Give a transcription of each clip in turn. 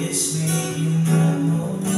It's making the most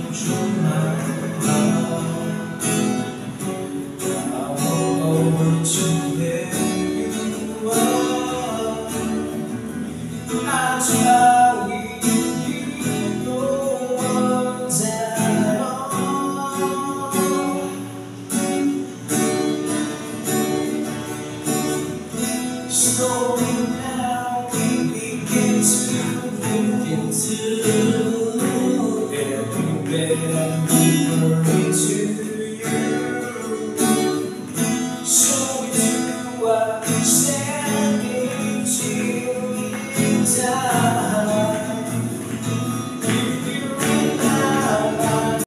Slowing